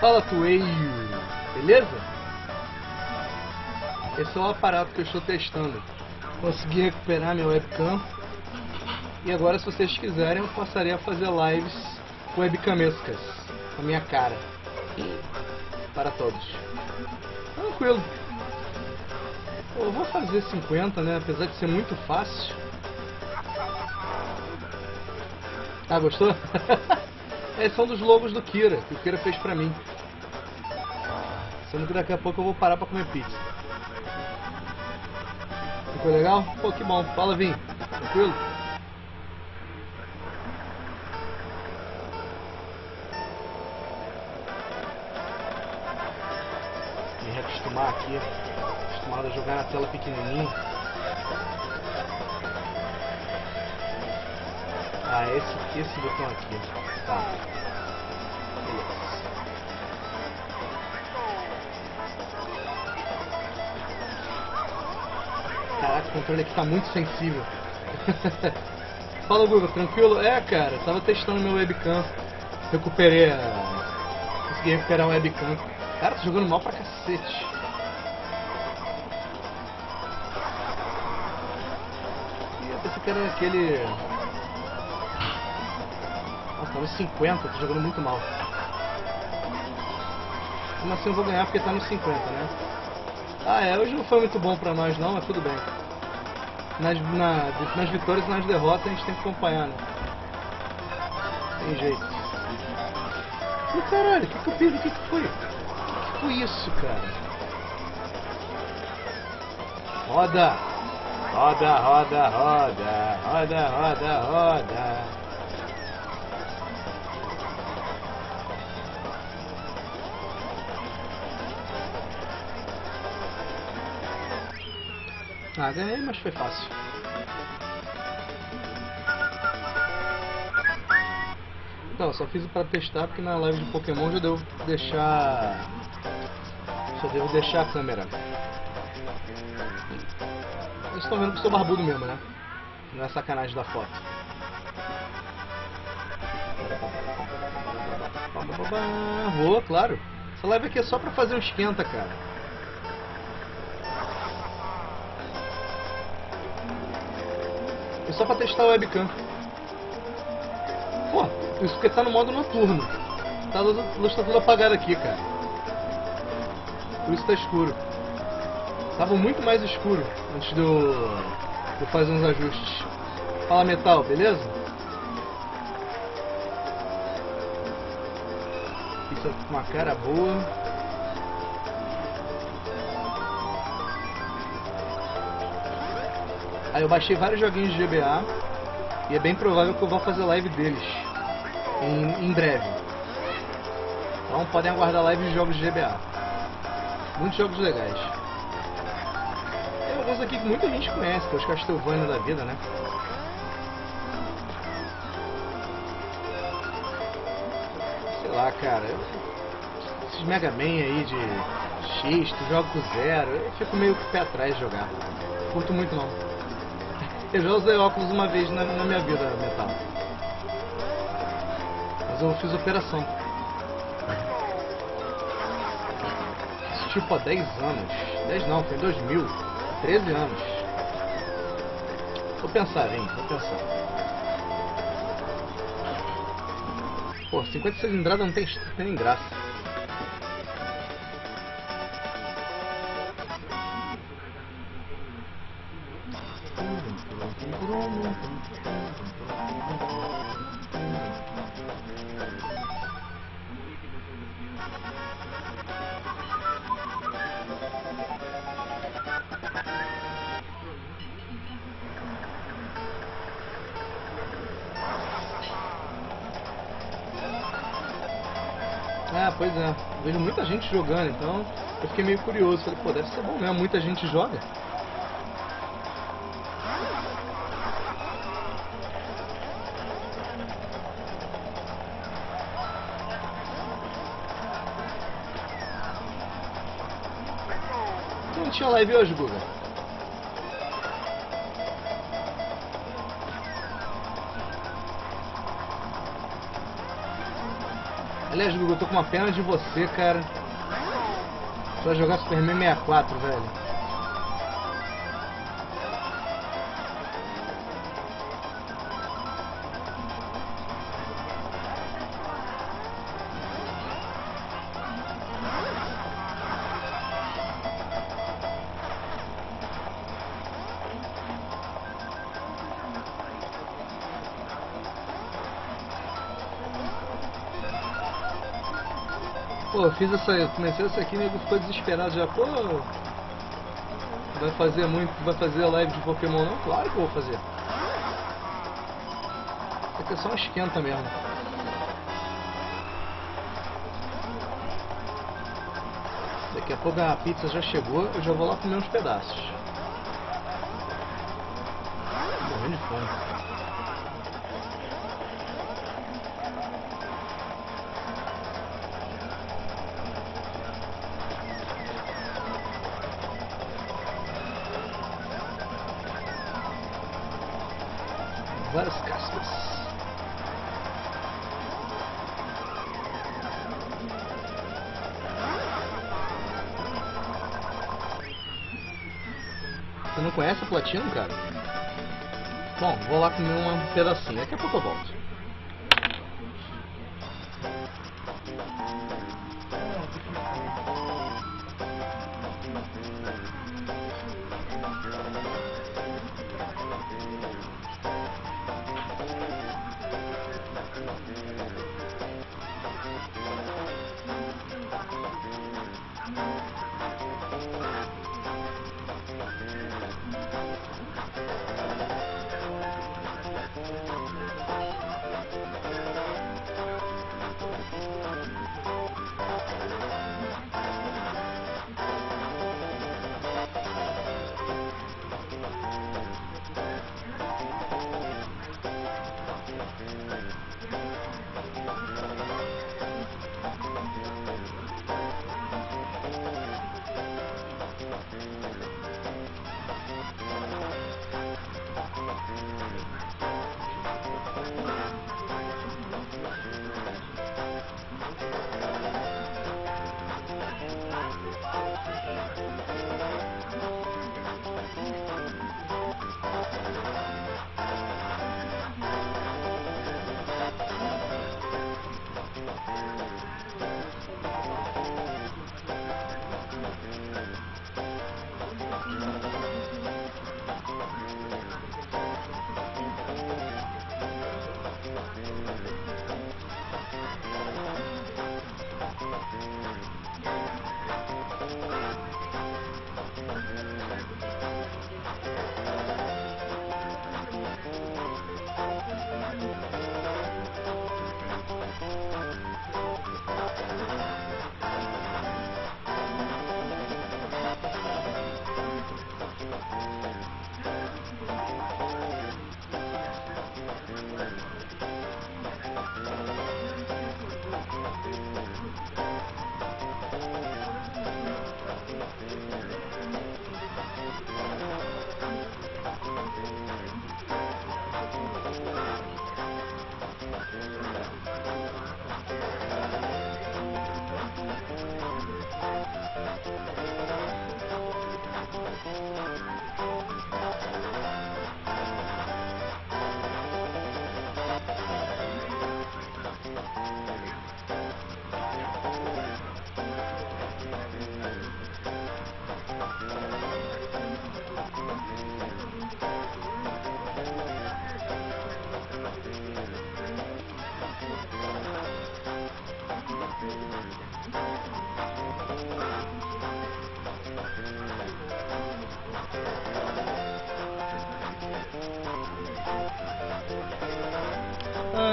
Fala, Tueio! Beleza? Esse é o aparato que eu estou testando. Consegui recuperar minha webcam. E agora, se vocês quiserem, eu passarei a fazer lives webcamescas com a minha cara. Para todos. Tranquilo. Eu vou fazer 50, né? Apesar de ser muito fácil. Ah, gostou? Esses são dos logos do Kira, que o Kira fez pra mim. Sendo que daqui a pouco eu vou parar pra comer pizza. Ficou legal? Pô, que bom. Fala, Vim. Tranquilo? Me reacostumar aqui. Acostumado a jogar na tela pequenininha. Ah, esse, esse botão aqui. Tá. Controle aqui tá muito sensível. Fala, Google, tranquilo? É, cara, tava testando meu webcam. Recuperei a... Consegui recuperar o webcam. Cara, tô jogando mal pra cacete. Ih, eu pensei que era aquele... Nossa, tá nos 50, tô jogando muito mal. Mas assim eu vou ganhar porque tá nos 50, né? Ah, é, hoje não foi muito bom pra nós não, mas tudo bem. Nas, na, nas vitórias e nas derrotas a gente tem que acompanhar, né? Tem jeito. Caralho, o que, que eu fiz? O que, que foi? O que foi isso, cara? Roda! Roda, roda, roda! Roda, roda, roda! Ah, ganhei, mas foi fácil. Não, só fiz pra testar porque na live de Pokémon já devo deixar. Só devo deixar a câmera. Vocês estão vendo que sou barbudo mesmo, né? Não é sacanagem da foto. Vou, claro. Essa live aqui é só pra fazer um esquenta, cara. Só pra testar o webcam. Pô, isso porque tá no modo noturno. Tá a luz tá tudo apagada aqui, cara. Por isso tá escuro. Tava muito mais escuro antes de eu, de eu fazer uns ajustes. Fala metal, beleza? Isso é uma cara boa. Aí eu baixei vários joguinhos de GBA e é bem provável que eu vou fazer live deles em, em breve. Então podem aguardar live de jogos de GBA. Muitos jogos legais. Tem alguns aqui que muita gente conhece, que é os Castlevania da vida, né? Sei lá, cara. Esses Mega Man aí de X, tu joga com zero, eu fico meio o pé atrás de jogar. Curto muito não. Eu já usei óculos uma vez na, na minha vida, metal. Mas eu fiz operação. Isso tipo há 10 anos. 10 não, foi em 2000. 13 anos. Vou pensar, hein? Vou pensar. Pô, 50 cilindrada não tem, não tem graça. Gente jogando, então eu fiquei meio curioso. Falei, pô, deve ser bom mesmo, muita gente joga. Não tinha live hoje, Guga? Aliás, Google, eu tô com uma pena de você, cara. Vai jogar Superman 64, velho. Fiz essa. Comecei essa aqui e nego ficou desesperado já. Pô. Vai fazer muito. Vai fazer live de Pokémon não? Claro que eu vou fazer. Isso aqui é só um esquenta mesmo. Daqui a pouco a pizza já chegou, eu já vou lá comer uns pedaços. Morrendo de fome. Comer um pedacinho, daqui a pouco eu volto.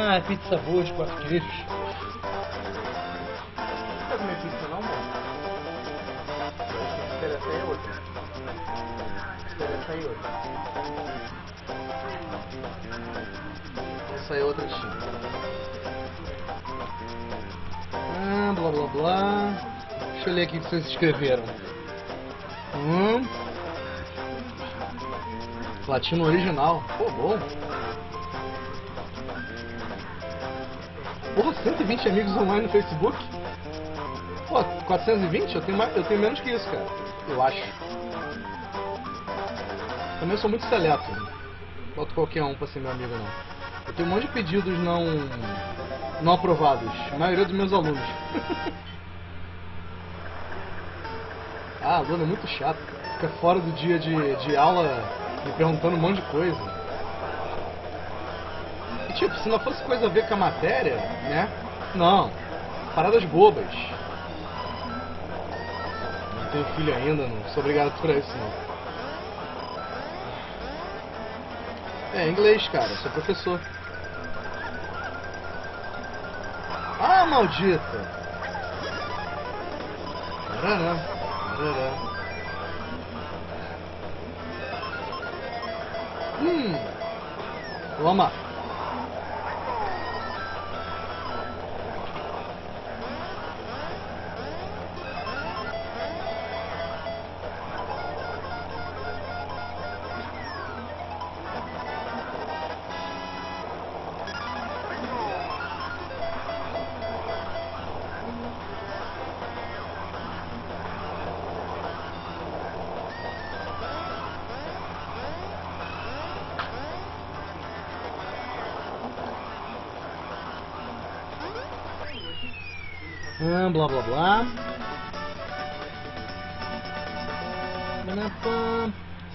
Ah, pizza boa de quatro queijos. Não quer comer pizza não, mano? Espera sair outra. Espera sair outra. Vou sair outra Steam. Ah, blá blá blá. Deixa eu ler aqui o que vocês escreveram. Hum. Platino original. Pô, bom. 120 amigos online no Facebook? Pô, 420? Eu tenho, mais, eu tenho menos que isso, cara. Eu acho. Também eu sou muito seleto. Boto qualquer um pra ser meu amigo, não. Eu tenho um monte de pedidos não, não aprovados. A maioria dos meus alunos. ah, aluno é muito chato. Fica fora do dia de, de aula me perguntando um monte de coisa. Se não fosse coisa a ver com a matéria, né? Não. Paradas bobas. Não tenho filho ainda, não sou obrigado por isso não. É, inglês, cara, sou professor. Ah, maldita! Tarará, tarará. Hum! Toma! Hum,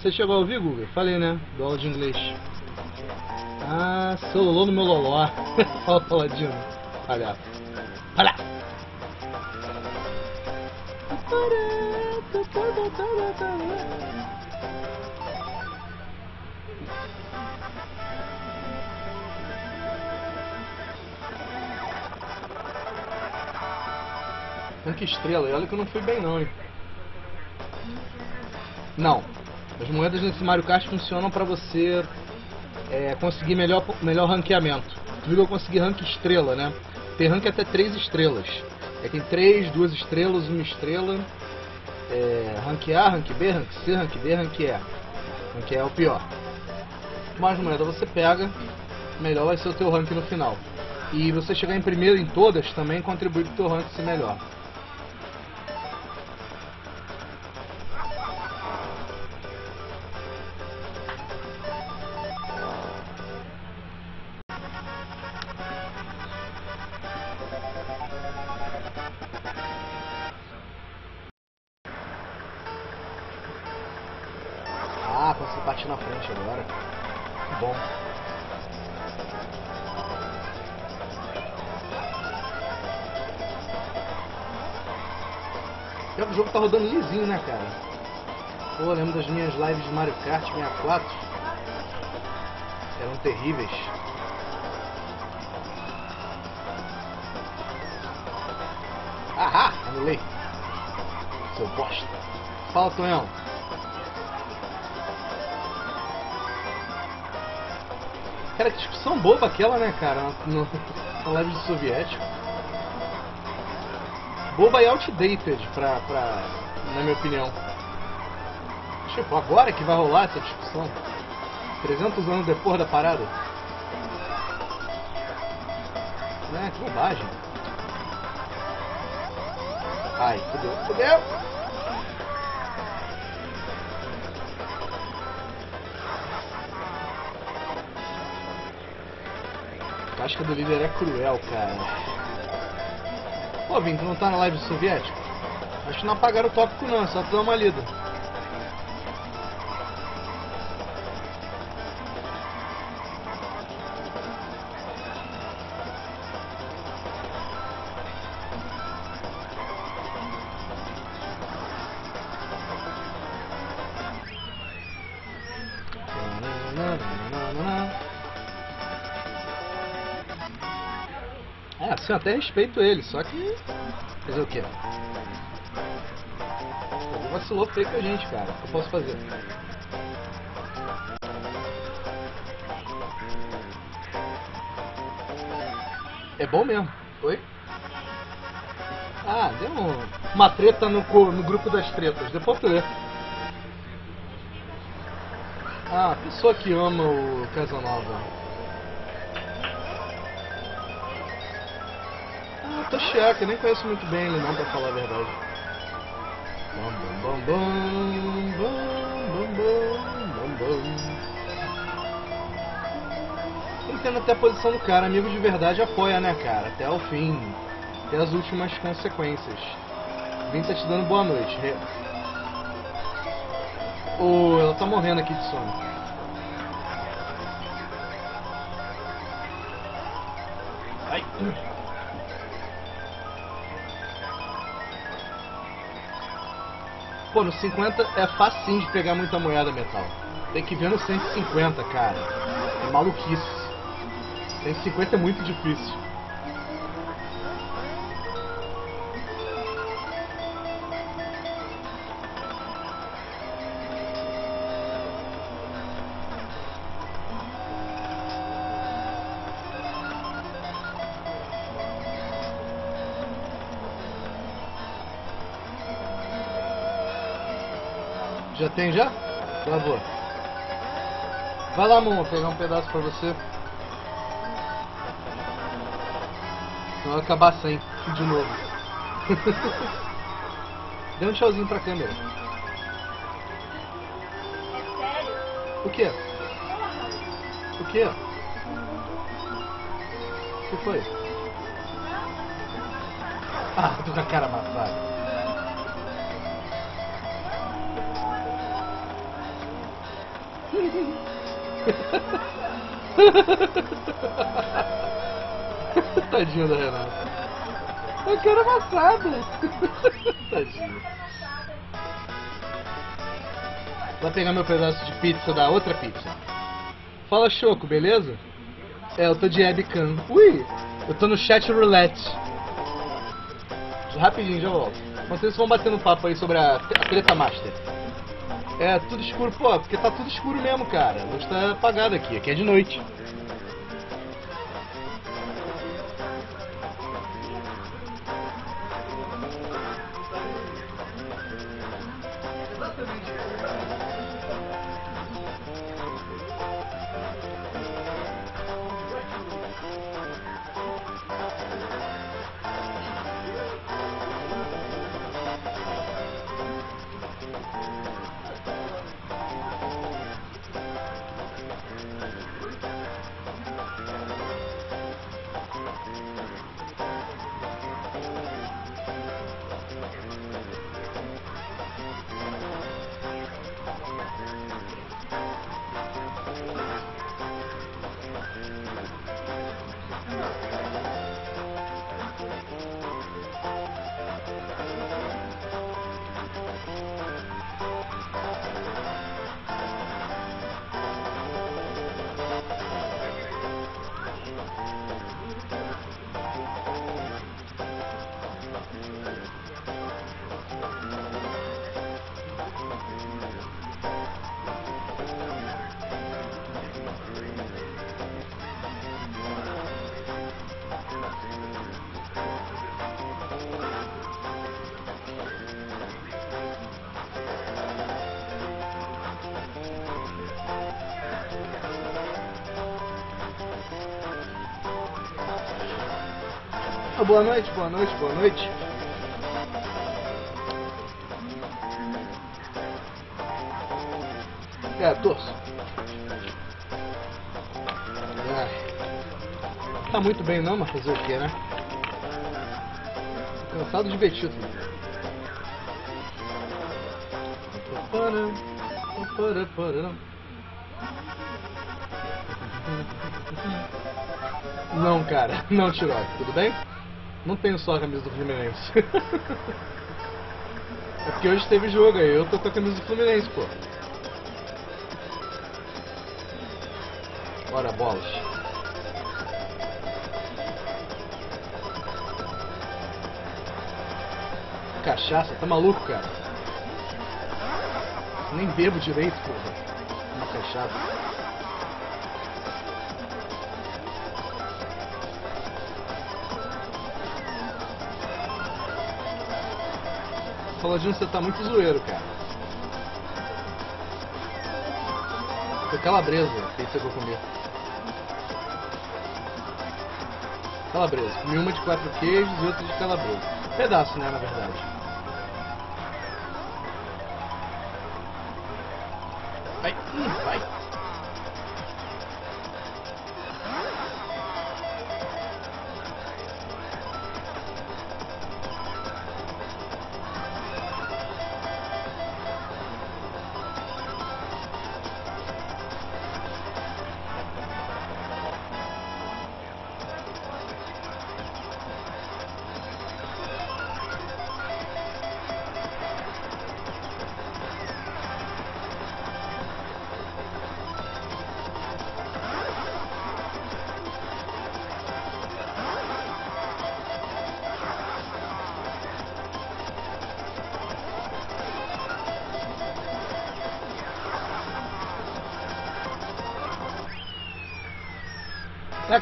Você chegou a ouvir, Google? Falei, né? Do aula de inglês. Ah, lolô no meu loló. Fala, paladino. Palhaço. Palhaço. Rank estrela, e olha que eu não fui bem não, hein? Não. As moedas nesse Mario Kart funcionam pra você é, conseguir melhor, melhor ranqueamento. Tu viu que eu consegui rank estrela, né? Tem rank até 3 estrelas. É, tem 3, 2 estrelas, 1 estrela. É, rank A, rank B, rank C, rank D, rank E. Rank E é o pior. Mais moeda você pega, melhor vai ser o teu rank no final. E você chegar em primeiro em todas também contribui para o teu rank ser melhor. 64. Eram terríveis. Ahá! Anulei. Seu bosta. Fala, Tonhão. Cara, que discussão boba aquela, né, cara? No, na live do soviético. Boba e outdated, pra, pra, na minha opinião. Tipo, agora que vai rolar essa discussão? 300 anos depois da parada? Né, que bobagem. Ai, fudeu, fudeu! casca do líder é cruel, cara. Pô, Vim, tu não tá na live soviética? Acho que não apagaram o tópico não, só tu dar uma lida. Assim, até respeito ele, só que. Fazer o quê? Ele vacilou feio com a gente, cara. O que eu posso fazer? É bom mesmo. Oi? Ah, deu um, uma treta no, no grupo das tretas. Depois tu lê. Ah, pessoa que ama o Casanova. Do Toshiaki, eu nem conheço muito bem ele não, pra falar a verdade. Bam, bam, bam, bam, bam, bam, bam, Entendo até a posição do cara, amigo de verdade apoia, né, cara? Até o fim, até as últimas consequências. Vim tá te dando boa noite. Re... Oh, ela tá morrendo aqui de sono. No 50 é facinho de pegar muita moeda metal. Tem que ver no 150, cara. É maluquice. 150 é muito difícil. Já tem já? Já vou. Vai lá, Momo, pegar um pedaço pra você. Não vai acabar sem, de novo. Dê um tchauzinho pra câmera. O quê? O quê? O que foi? Ah, tô com a cara amassada. Tadinho da Renata. Eu quero amassada. Tadinho. Vou pegar meu pedaço de pizza da outra pizza. Fala, Choco, beleza? É, eu tô de webcam. Ui! Eu tô no chat roulette. Rapidinho, já volto. Vocês vão batendo papo aí sobre a, a treta master. É, tudo escuro, pô, porque tá tudo escuro mesmo, cara. A luz tá apagada aqui, aqui é de noite. Ah, boa noite, boa noite, boa noite. É, torço. Ah, tá muito bem não, mas fazer o que, né? Cansado de ver título. Não, cara, não, Tirok, tudo bem? Não tenho só a camisa do Fluminense. é porque hoje teve jogo aí, eu tô com a camisa do Fluminense, pô. Bora, bolas. Cachaça, tá maluco, cara? Nem bebo direito, porra. Uma cachaça. Paladino, você tá muito zoeiro, cara. Foi calabresa que você for comer. calabresa. Comi uma de quatro queijos e outra de calabresa. Pedaço, né, na verdade.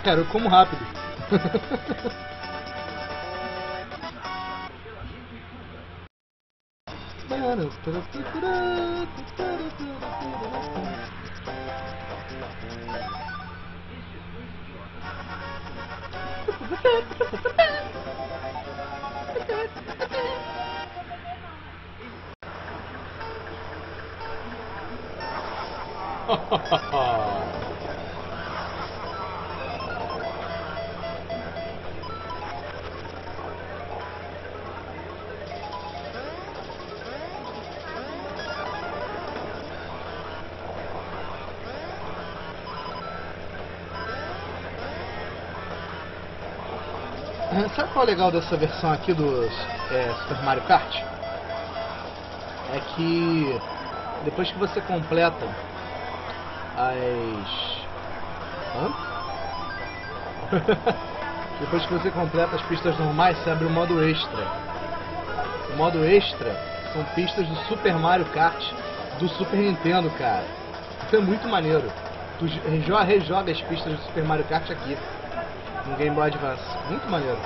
Cara, eu como rápido. Sabe qual é o legal dessa versão aqui do é, Super Mario Kart? É que depois que você completa as. Hã? depois que você completa as pistas normais, você abre o modo extra. O modo extra são pistas do Super Mario Kart do Super Nintendo, cara. Isso é muito maneiro. Tu rejoga as pistas do Super Mario Kart aqui no Game Boy Advance. Muito maneiro.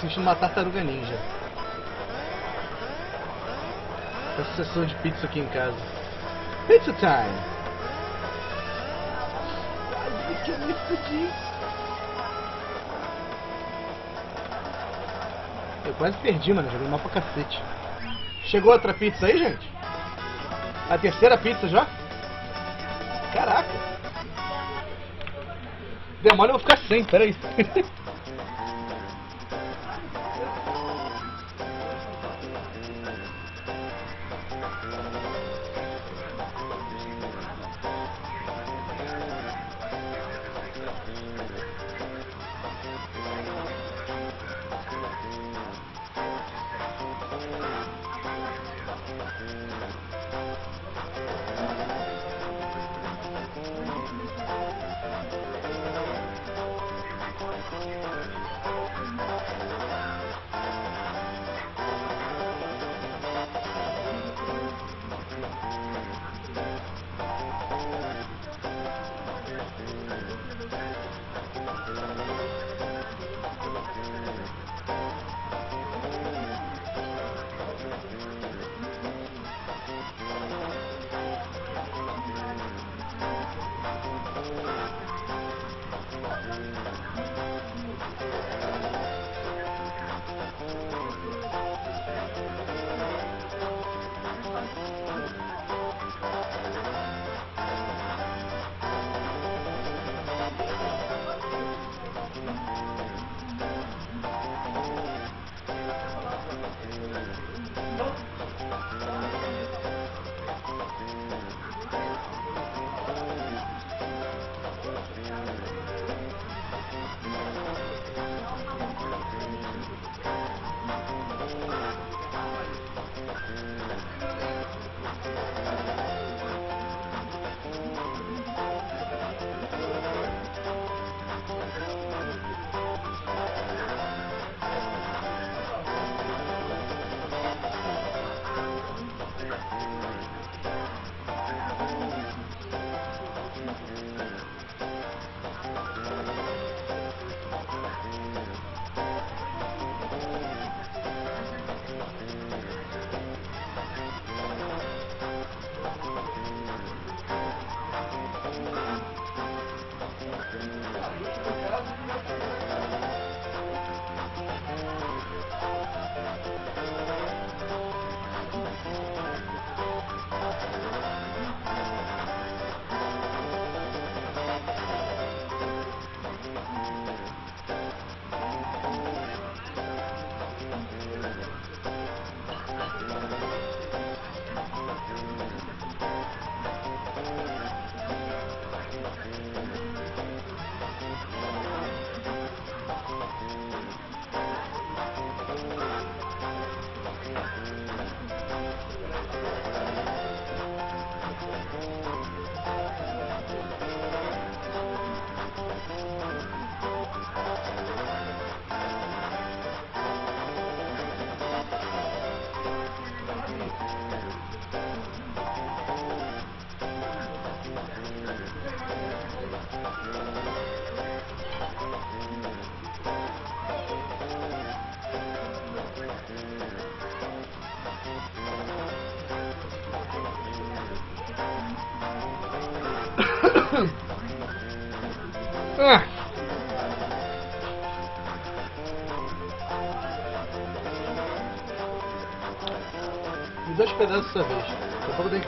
Sentindo uma tartaruga ninja. Essa sessão de pizza aqui em casa. Pizza time! Quase que eu me fudi. Eu quase perdi, mano. Joguei mal pra cacete. Chegou outra pizza aí, gente? A terceira pizza já? Caraca! Demora eu vou ficar sem, peraí.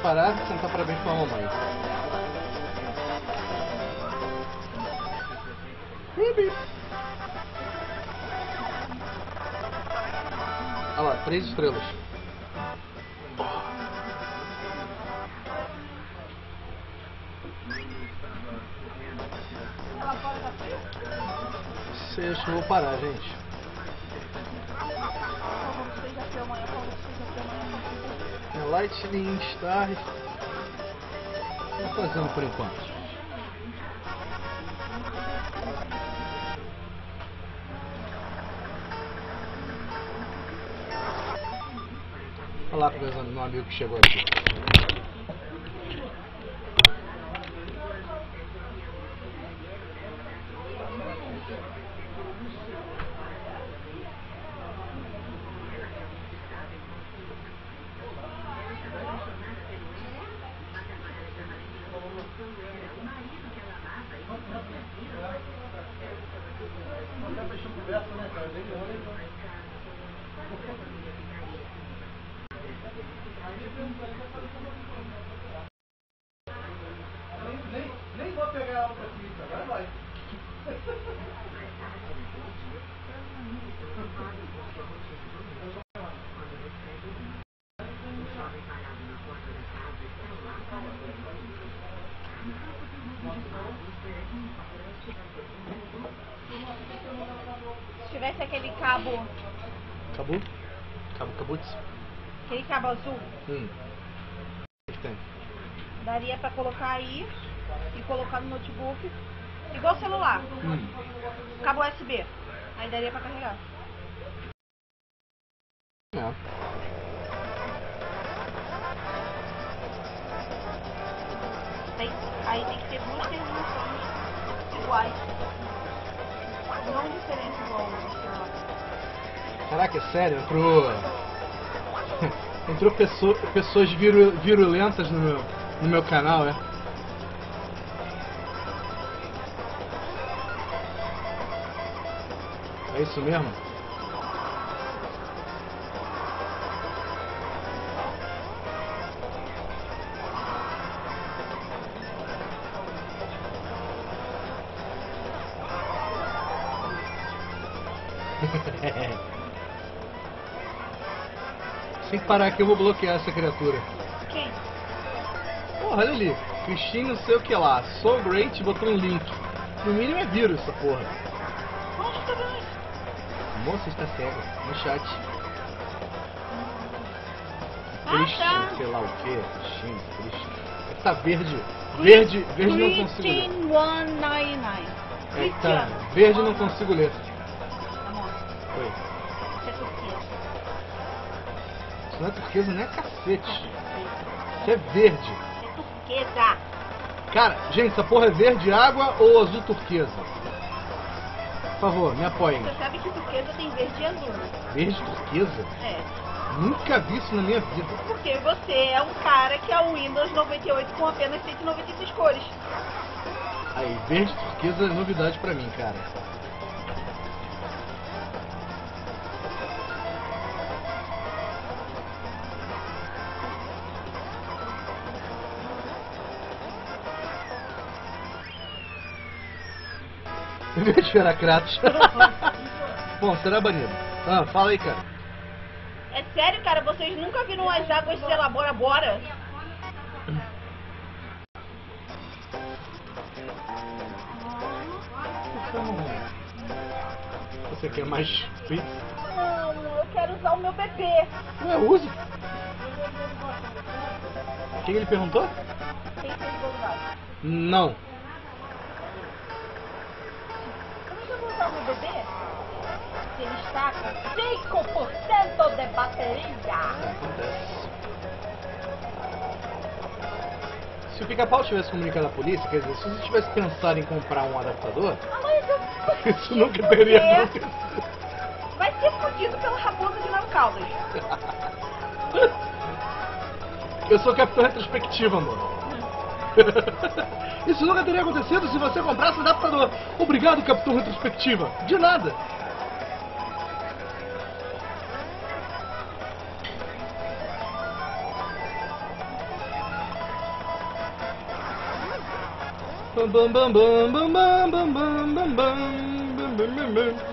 parar e cantar parabéns pra mamãe. Bibi. Olha lá, três estrelas. Sei, acho que vou parar, gente. Lightning Stars. Vou fazendo por enquanto. Olha lá pro meu amigo que chegou aqui. Se tivesse aquele cabo, Acabou? Cabo Cabutz? aquele cabo azul, Hum. Daria pra colocar aí e colocar no notebook, igual celular, Hum. cabo USB. Aí daria pra carregar. É. Tem- aí tem que ter duas terminações iguais. Não diferente igual. Caraca, é sério? Entrou. Entrou pessoa- pessoas viru- virulentas no meu, no meu canal, é? É isso mesmo? Sem parar aqui eu vou bloquear essa criatura. Quem? Porra, olha ali. Christine não sei o que lá. So great botou um link. No mínimo é vírus essa porra. Moça está cega. No chat. Ah, Christian, tá. sei lá o que. Christian. Que tá verde. Verde, verde não consigo ler. Christine 199. É tá verde não consigo ler. Amor, Foi. isso é turquesa. Isso não é turquesa nem é cacete. Isso Isso é verde. é turquesa. Cara, gente, essa porra é verde água ou azul turquesa? Por favor, me apoiem. Você sabe que turquesa tem verde e azul. Verde turquesa? É. Nunca vi isso na minha vida. Porque você é um cara que é o Windows 98 com apenas 196 cores. Aí, verde turquesa é novidade pra mim, cara. Verde Feracratos. Bom, será banido. Ah, fala aí, cara. É sério, cara? Vocês nunca viram as águas de Bora Bora? Você quer mais pizza? Não, eu quero usar o meu bebê. Ué, use. O que ele perguntou? Não. Usar o bebê? Se ele está com 5% de bateria. Se o pica-pau tivesse comunicado à polícia, quer dizer, se você tivesse pensado em comprar um adaptador, Ah, mas eu... isso nunca teria acontecido. Vai ser fudido pela raposa de Caldas. Eu sou capitão retrospectivo, amor. Isso nunca teria acontecido se você comprasse o adaptador. Obrigado, Capitão Retrospectiva. De nada. Bam bam bam bam bam bam bam bam bam bam bam bam bam bam.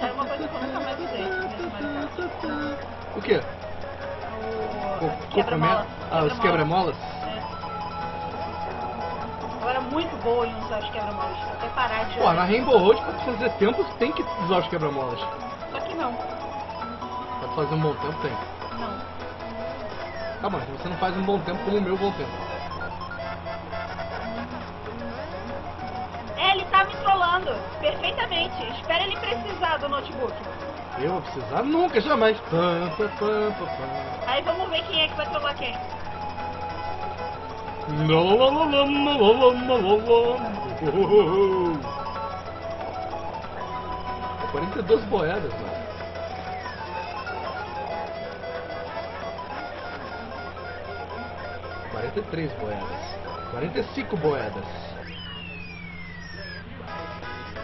É uma coisa que eu nunca mais usei. O quê? O O quebra-mola. Ah, os quebra-molas? É. Eu era muito boa em usar os quebra-molas. Até parar de Pô, na Rainbow Road, pra tu fazer tempo, tem que usar os quebra-molas. Só que não. Pra tu fazer um bom tempo, tem. Não. Tá bom, então você não faz um bom tempo como o meu bom tempo. É, ele tá me trollando. Perfeitamente. Espera ele precisar do notebook. Eu vou precisar nunca, jamais. Pã, pã, pã, Aí vamos ver quem é que vai tomar quem. Quarenta e duas boedas, mano. Quarenta e três boedas. Quarenta e cinco boedas.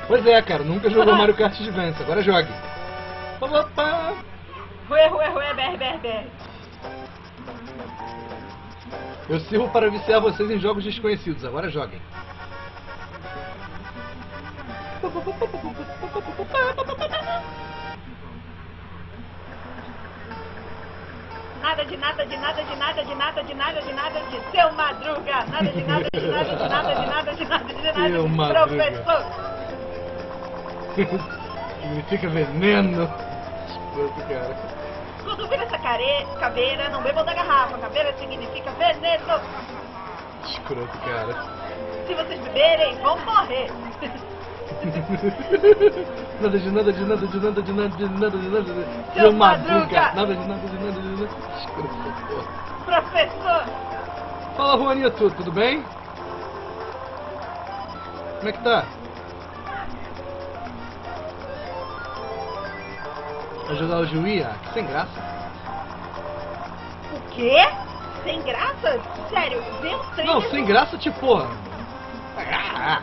Pois é, cara, nunca jogou Mario Kart de Advance, agora jogue. Opa! Ruê, ruê, ruê, BR, BR, BR. Eu sirvo para viciar vocês em jogos desconhecidos, agora joguem. Nada de nada, de nada, de nada, de nada, de nada, de nada, de seu madruga. Nada de nada, de nada, de nada, de nada, de nada, de nada, Seu de Madruga. professor. Significa veneno. Escroto, cara. Quando vira essa care... caveira, não bebam da garrafa. Caveira significa veneno. Escroto, cara. Se vocês beberem, vão morrer. Nada de nada, de nada, de nada, de nada, de nada, de nada. de- Seu Madruga. Nada de nada, de nada, de nada. Escroto. Professor. Fala, Juanito, tudo bem? Como é que tá? Vai jogar o Juí? Ah, que sem graça. O quê? Sem graça? Sério, vê o trailer. Não, sem graça, tipo, porra. Ah,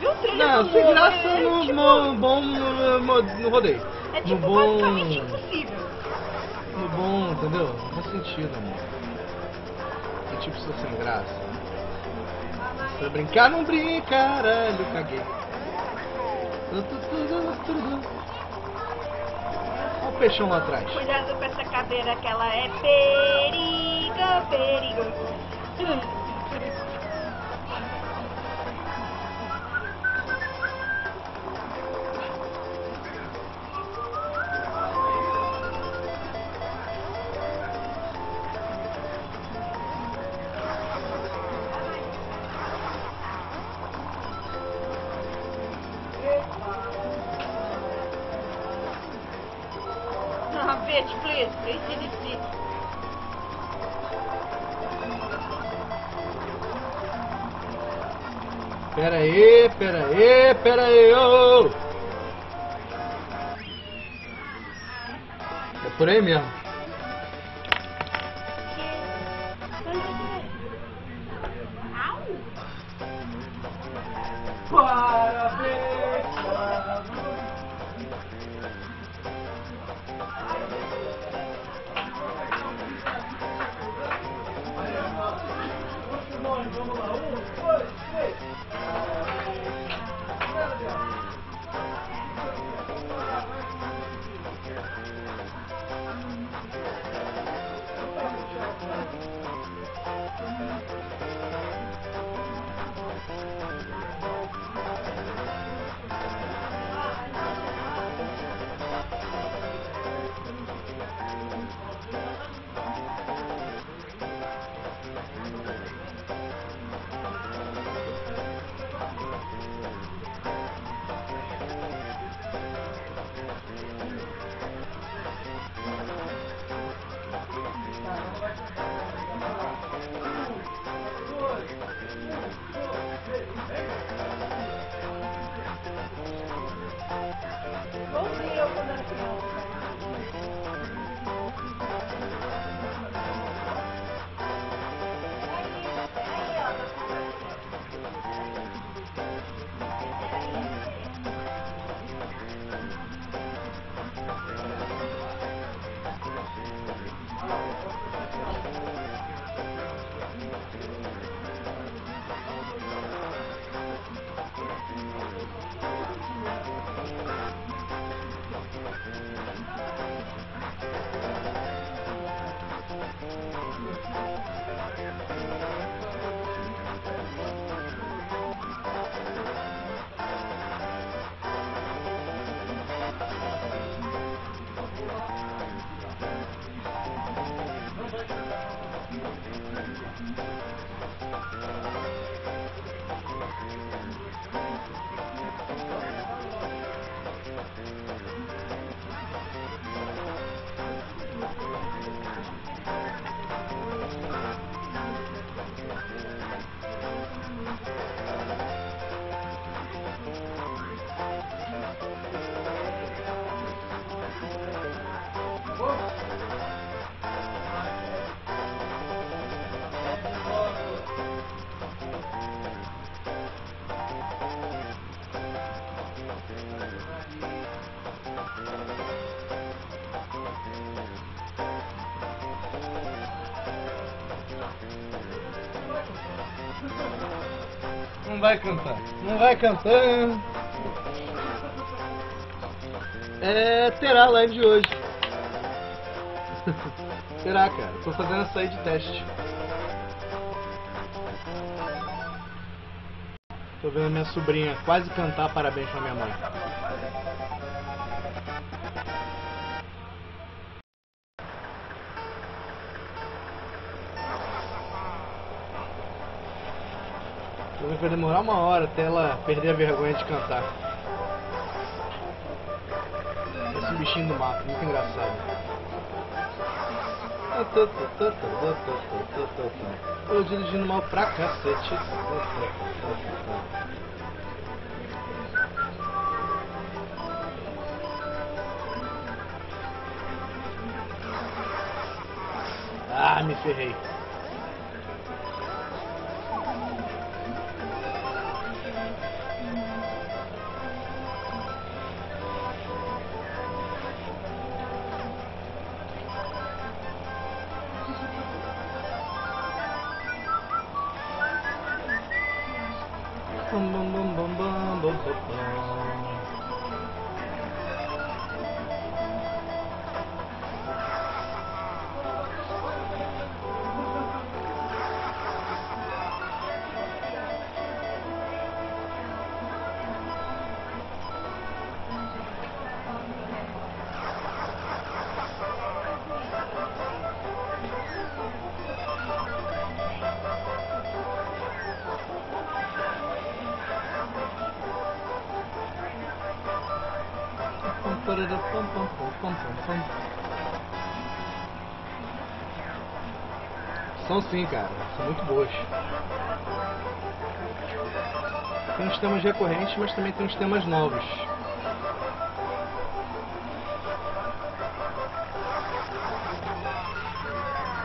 Vê o trailer Não, sem Momo, graça é, no, tipo, no bom no, no, no rodeio. É no tipo bom. basicamente impossível. No bom, entendeu? Não faz sentido, amor. Que tipo sou sem graça. Pra brincar, não brinca, caralho, caguei. Peixão lá atrás. Cuidado com essa caveira que ela é perigo, perigo. Vai cantar. Não vai cantar. É, terá a live de hoje. terá, cara. Tô fazendo essa aí de teste. Tô vendo minha sobrinha quase cantar parabéns pra minha mãe. Vai demorar uma hora até ela perder a vergonha de cantar. Esse bichinho do mato, muito engraçado. Tô dirigindo mal pra cacete. Ah, me ferrei. Sim, cara. São muito boas. Tem uns temas recorrentes, mas também tem uns temas novos.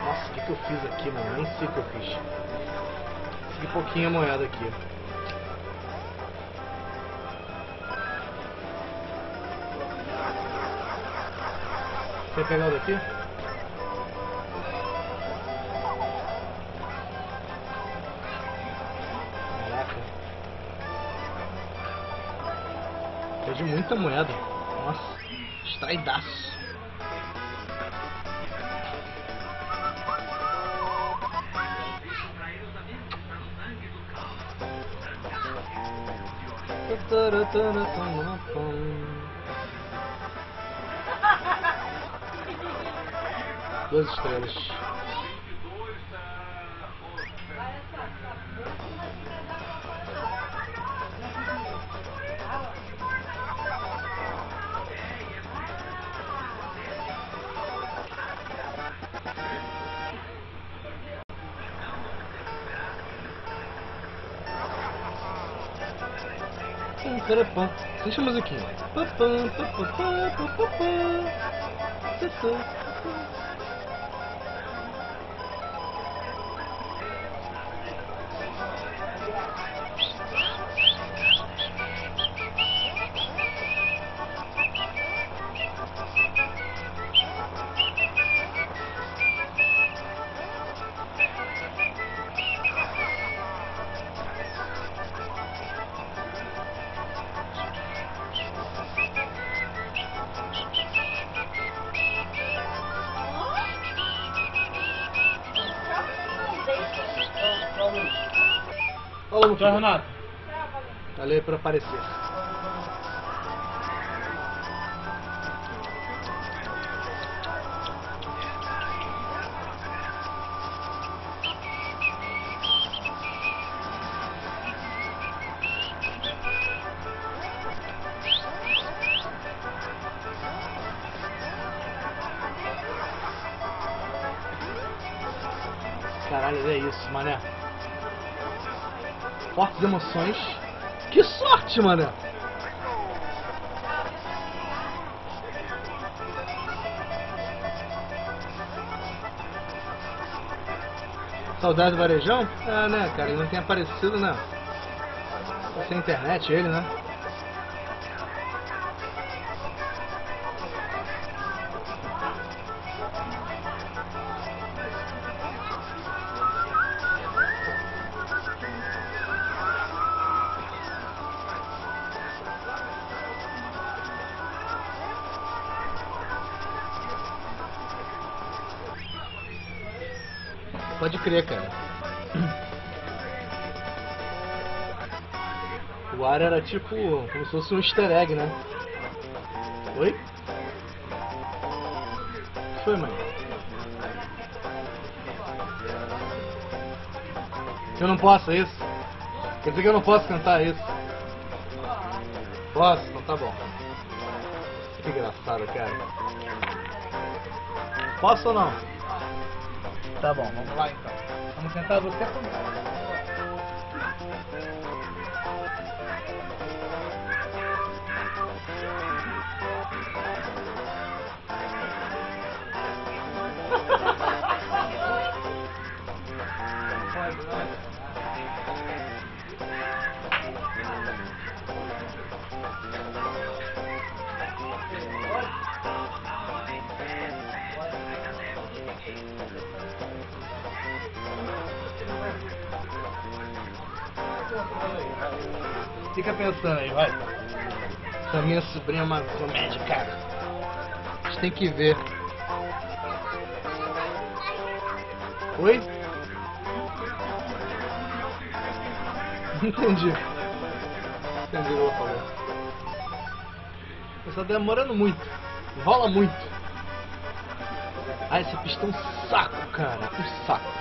Nossa, o que, que eu fiz aqui, mano? Nem sei o que eu fiz. Consegui pouquinho a moeda aqui. Quer pegar daqui? Muita moeda. Nossa, estraidaço. Duas estrelas. Pum, parapam. Deixa a musiquinha. Pam, pam, pam, pam, aparecer. Caralho, é isso, mané. Fortes emoções. Que sorte, mané! Saudade do Varejão? É, né, cara? Ele não tem aparecido, né? Tá sem internet ele, né? Crer, cara. O ar era tipo como se fosse um easter egg, né? Oi? O que foi, mãe? Eu não posso é isso? Quer dizer que eu não posso cantar isso? Posso? Então tá bom. Que engraçado, cara. Posso ou não? Tá bom, vamos lá então. Vamos tentar você Fica pensando aí, vai. Essa minha sobrinha é uma comédia, cara. A gente tem que ver. Oi? Entendi. Entendi o que eu falei. Mas tá demorando muito. Rola muito. Ah, esse pistão é um saco, cara. Um saco.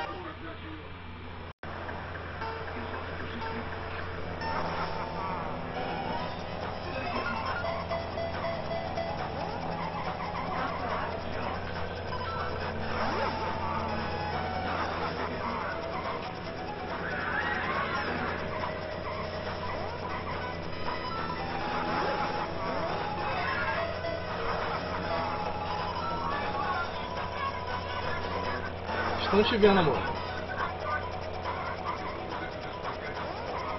Te vendo, amor.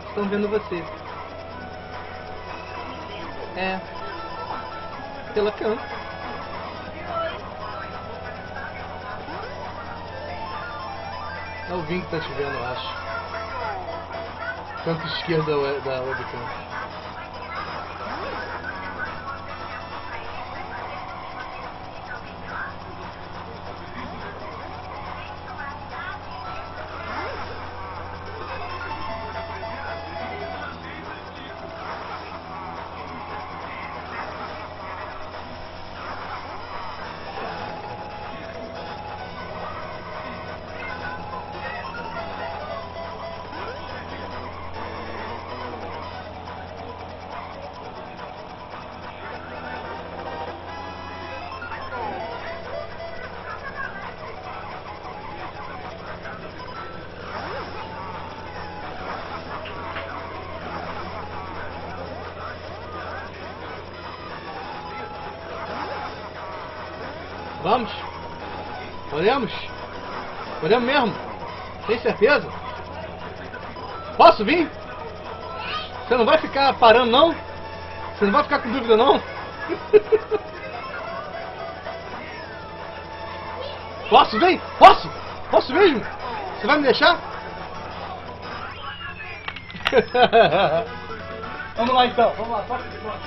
Estão vendo você. É. Pela cama. É o Vim que tá te vendo, eu acho. Canto esquerdo da we- da webcam. Vamos? Podemos? Podemos mesmo? Tem certeza? Posso vir? Você não vai ficar parando não? Você não vai ficar com dúvida não? Posso vir? Posso? Posso mesmo? Você vai me deixar? Vamos lá então, vamos lá, toca de bola,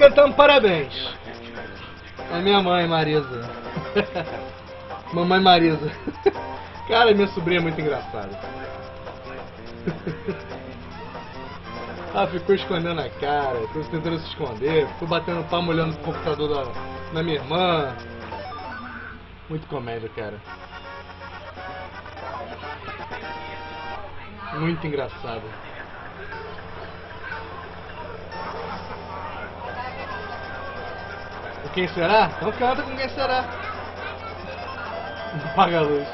Cantamos parabéns. É minha mãe, Marisa. Mamãe Marisa. Cara, minha sobrinha é muito engraçada. Ela ficou escondendo a cara, ficou tentando se esconder, ficou batendo palmo olhando pro computador da, da minha irmã. Muito comédia, cara. Muito engraçado. Quem será? Então canta com quem será. Apaga a luz.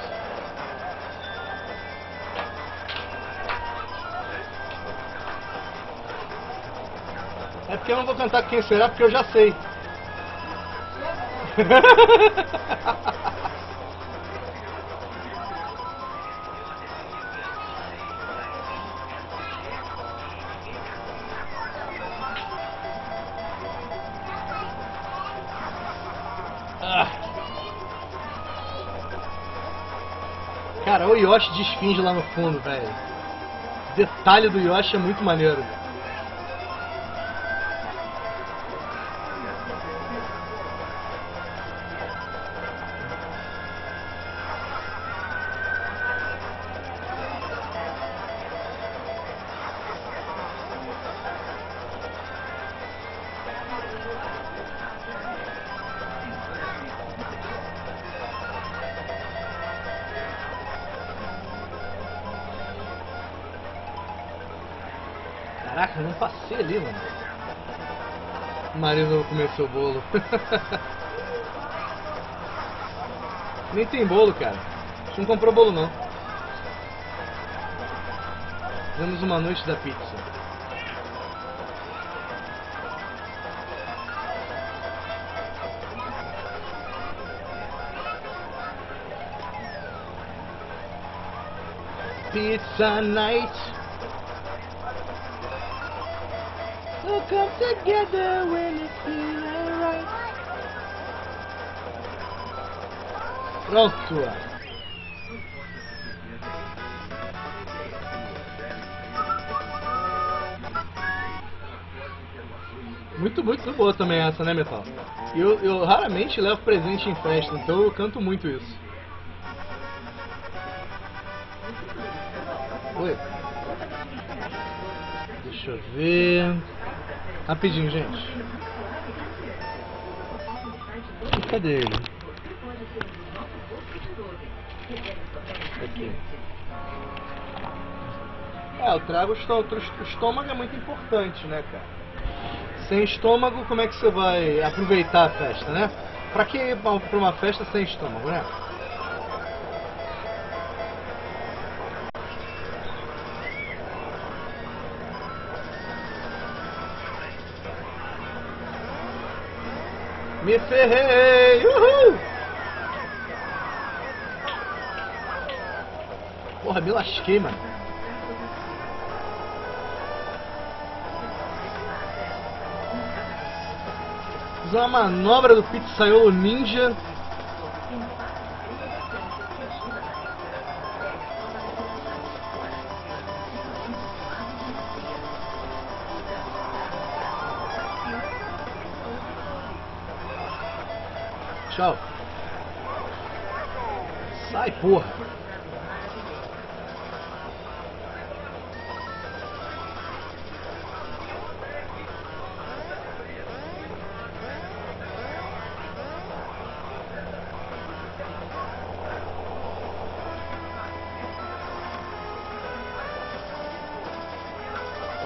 É porque eu não vou cantar com quem será, porque eu já sei. o Yoshi de esfinge lá no fundo, velho. Detalhe do Yoshi é muito maneiro. Comer seu bolo. Nem tem bolo, cara. A gente não comprou bolo, não. Fizemos uma noite da pizza. Pizza night. So come together when it's feeling. Pronto. Muito, muito boa também essa, né, Metal? Eu, eu raramente levo presente em festa, então eu canto muito isso. Oi. Deixa eu ver. Rapidinho, gente. Cadê ele? Aqui. É, eu trago o estômago. O é muito importante, né, cara? Sem estômago, como é que você vai aproveitar a festa, né? Pra que ir pra uma festa sem estômago, né? Me ferrei! Uhul! Porra, me lasquei, mano. Fiz uma manobra do pizzaiolo ninja.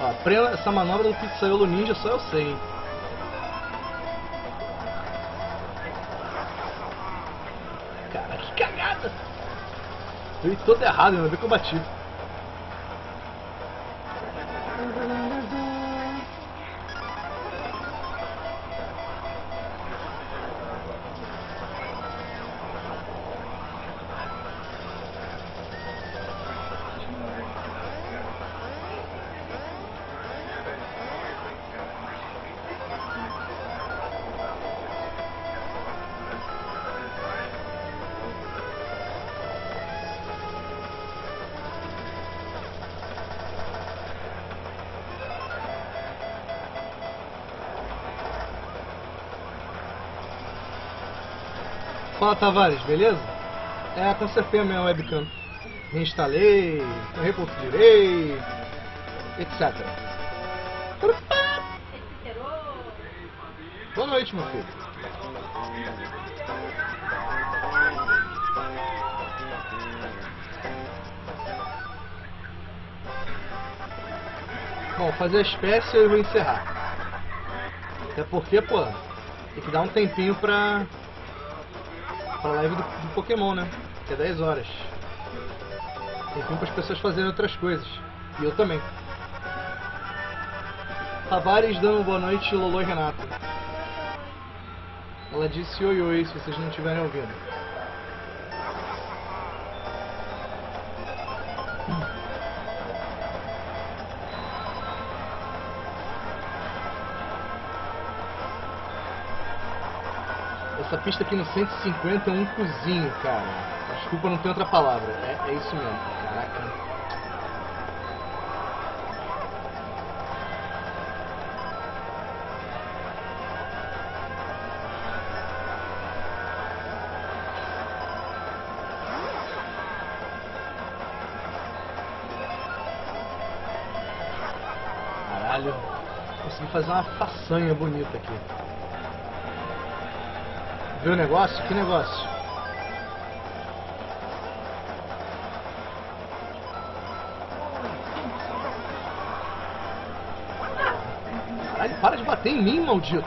Ó, essa manobra do pizzaiolo ninja, só eu sei, hein? Cara, que cagada! Ia todo errado, ainda bem que eu bati. Fala Tavares, beleza? É, consertei a minha webcam. Reinstalei, reconfigurei, etc. Boa noite, meu filho. Bom, fazer a espécie eu vou encerrar. Até porque, pô, tem que dar um tempinho pra. Pra live do, do Pokémon, né? Que é 10 horas. Tempinho para as pessoas fazerem outras coisas. E eu também. Tavares dando boa noite, Lolo e Renato. Ela disse oi oi se vocês não estiverem ouvindo. Pista aqui no 150 é um cozinho, cara. Desculpa, não tem outra palavra. É, é isso mesmo. Caraca. Caralho. Consegui fazer uma façanha bonita aqui. Viu o negócio? Que negócio? Caralho, para de bater em mim, maldito.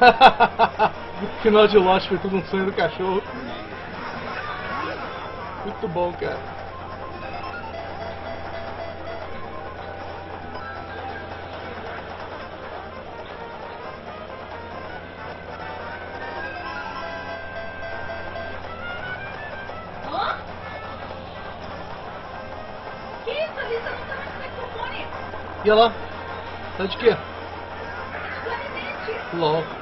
Final de Lost foi tudo um sonho do cachorro. Muito bom, cara. Hã? Que isso? A Lisa não tá mais com o microfone. E olha lá. Tá de quê? Claramente. LOL.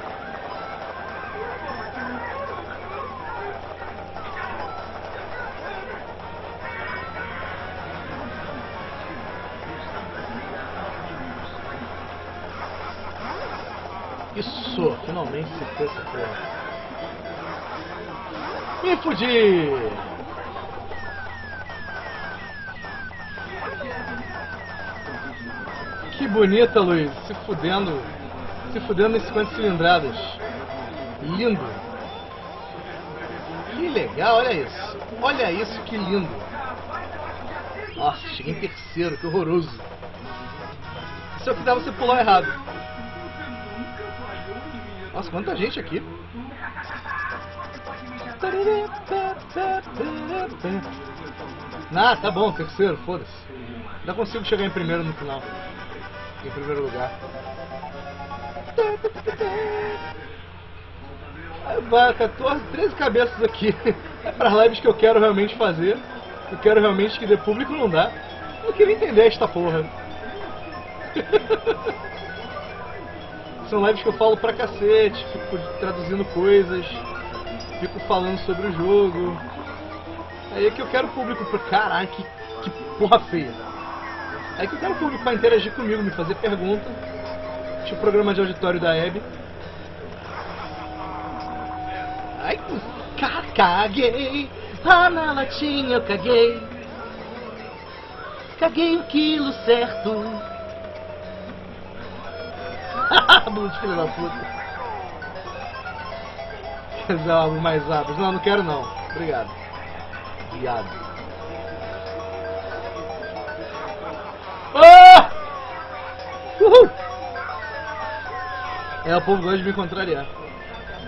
Fudi! Que bonita, Luiz, se fudendo. Se fudendo em 50 cilindradas. Lindo. Que legal, olha isso. Olha isso, que lindo. Nossa, cheguei em terceiro, que horroroso. Isso é o que dá você pular errado. Nossa, quanta gente aqui. Ah, tá bom, terceiro, foda-se. Ainda consigo chegar em primeiro no final. Em primeiro lugar. Vai 14, 13 cabeças aqui. É para lives que eu quero realmente fazer. Eu quero realmente que dê público, não dá. Eu queria entender esta porra. São lives que eu falo pra cacete, fico traduzindo coisas, fico falando sobre o jogo. Aí é que eu quero público pra. Caralho, que, que porra feia. Aí que eu quero público pra interagir comigo, me fazer pergunta. Tipo o programa de auditório da Hebe. Ai, ca- caguei. Ah, na latinha eu caguei. Caguei o quilo certo. Blues, filho da puta. Algo mais abas. Não, não quero não. Obrigado. Viado. Ah! Uhul! É, o povo gosta de me contrariar.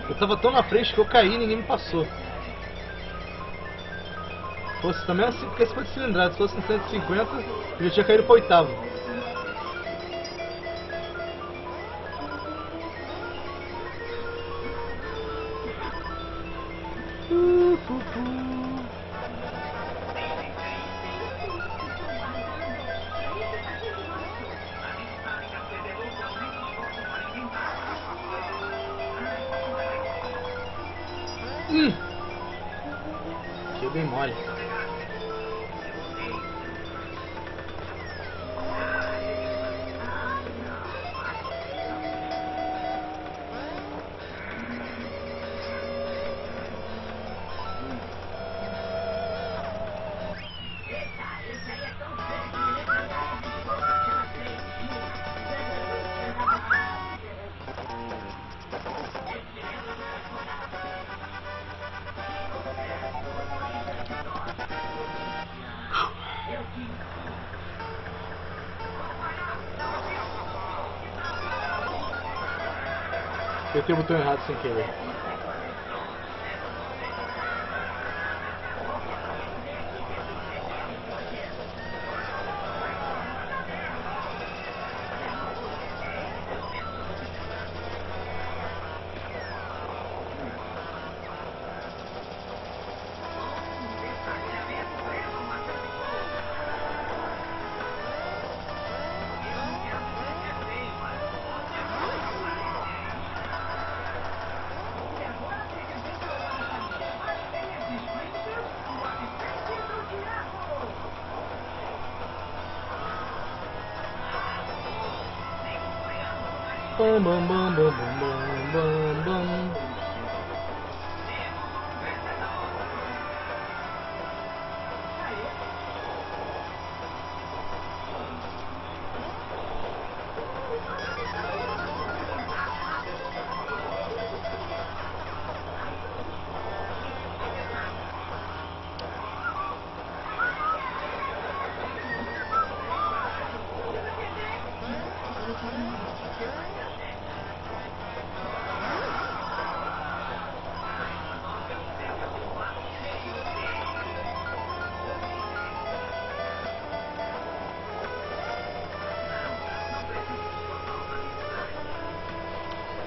Eu tava tão na frente que eu caí e ninguém me passou. Fosse também assim, porque esse foi de cilindrada. Se fosse em 150, eu já tinha caído pro oitavo. Hum. Que bem Apertei o botão errado sem querer.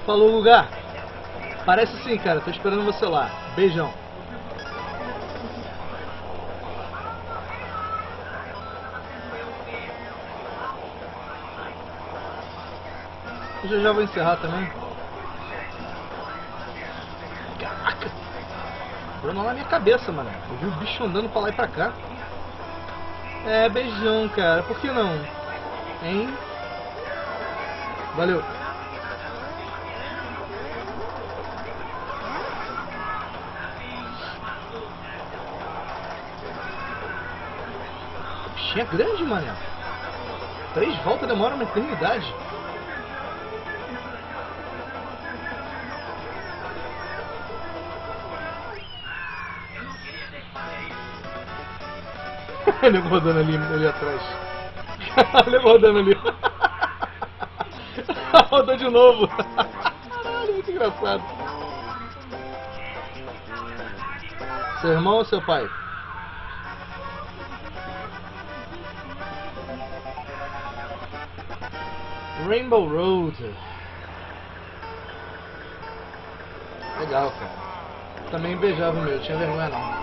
Falou, lugar. Parece sim, cara. Tô esperando você lá. Beijão. Eu já, já vou encerrar também. Caraca! Deu nó na minha cabeça, mano. Eu vi o bicho andando pra lá e pra cá. É, beijão, cara. Por que não? Hein? Valeu. É grande, mané. Três voltas demora uma eternidade. Ele rodando ali, ali atrás. Ele rodando ali. Rodou de novo. Caralho, muito engraçado. Seu irmão ou seu pai? Rainbow Road. Legal, cara. Também beijava o meu, tinha vergonha não.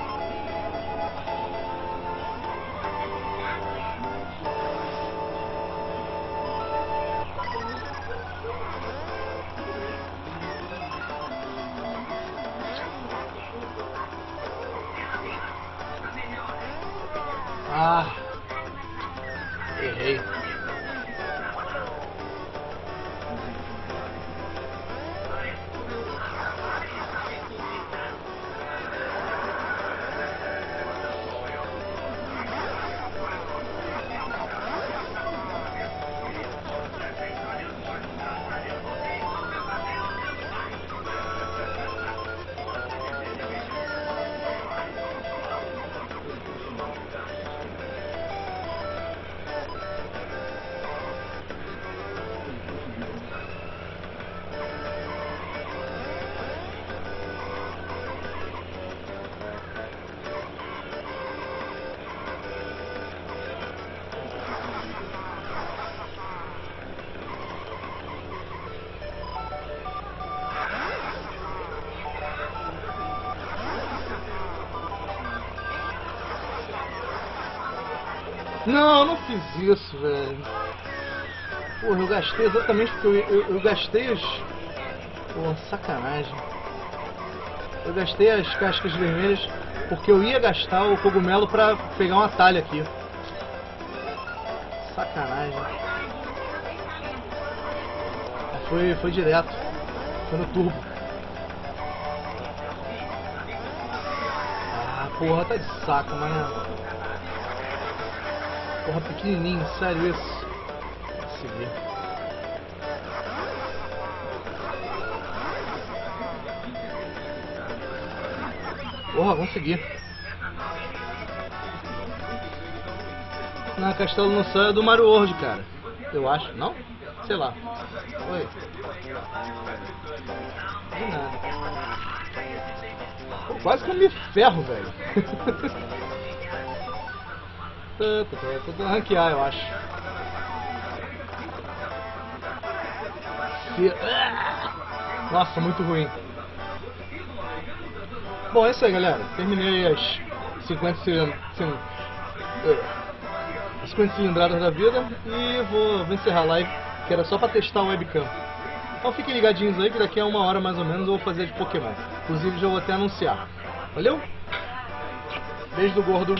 Não, não fiz isso, velho. Porra, eu gastei exatamente porque eu, eu, eu gastei os. Pô, sacanagem. Eu gastei as cascas vermelhas porque eu ia gastar o cogumelo pra pegar um atalho aqui. Sacanagem. Foi, foi direto. Foi no turbo. Ah, porra, tá de saco, mano. Porra, pequenininho, sério isso. Seguir. Porra, vamos seguir. Na Castelo no Céu é do Mario World, cara. Eu acho, não? Sei lá. Oi. De nada. Pô, quase que eu me ferro, velho. Tô, tô ranquear, eu acho. Nossa, muito ruim. Bom, é isso aí, galera. Terminei as 50 cilin- cil- eh, as 50 cilindradas da vida e vou, encerrar a live, que era só pra testar o webcam. Então fiquem ligadinhos aí que daqui a uma hora mais ou menos eu vou fazer de Pokémon. Inclusive já vou até anunciar. Valeu? Beijo do gordo.